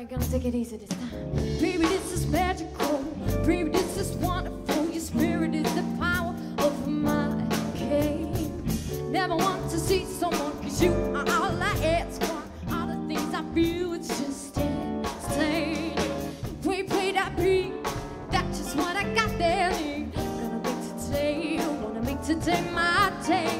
Alright, gonna take it easy this time. Baby, this is magical. Baby, this is wonderful. Your spirit is the power of my cane. Never want to see someone, cause you are all I ask for. All the things I feel, it's just insane. We play that beat, that's just what I got there. Gonna make today, wanna make today my day.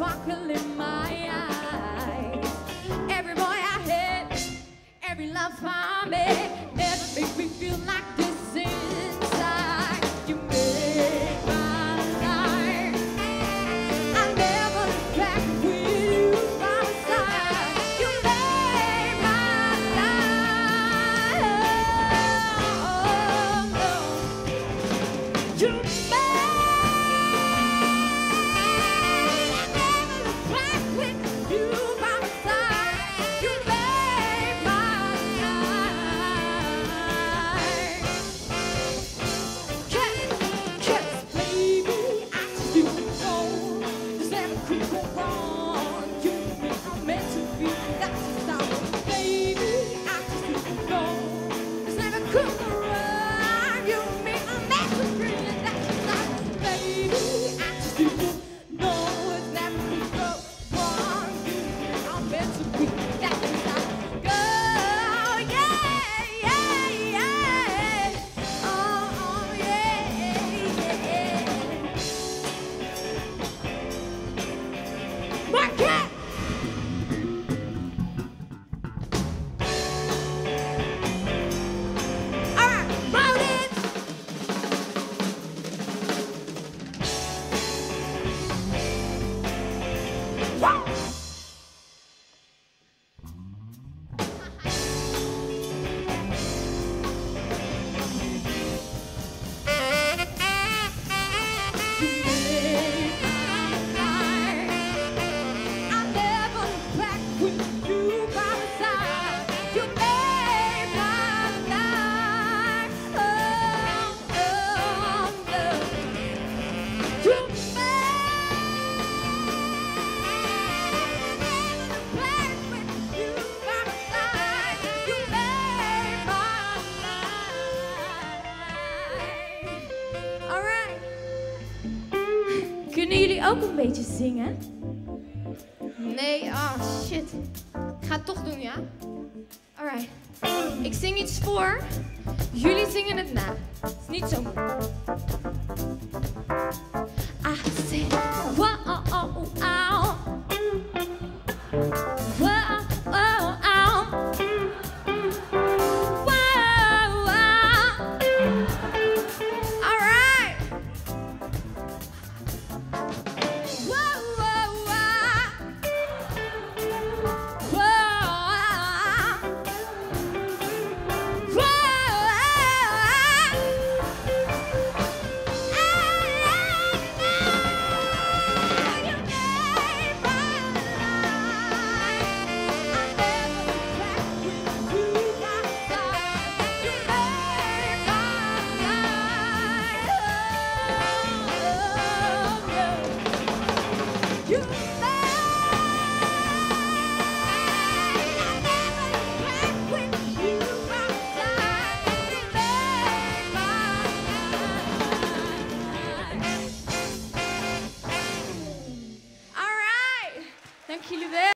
sparkle in my Come on. Kunnen jullie ook een beetje zingen? Nee, ah oh, shit. Ik ga het toch doen, ja? Alright. Ik zing iets voor. Jullie zingen het na. Het is niet zo moeilijk. I say, wow, oh, oh,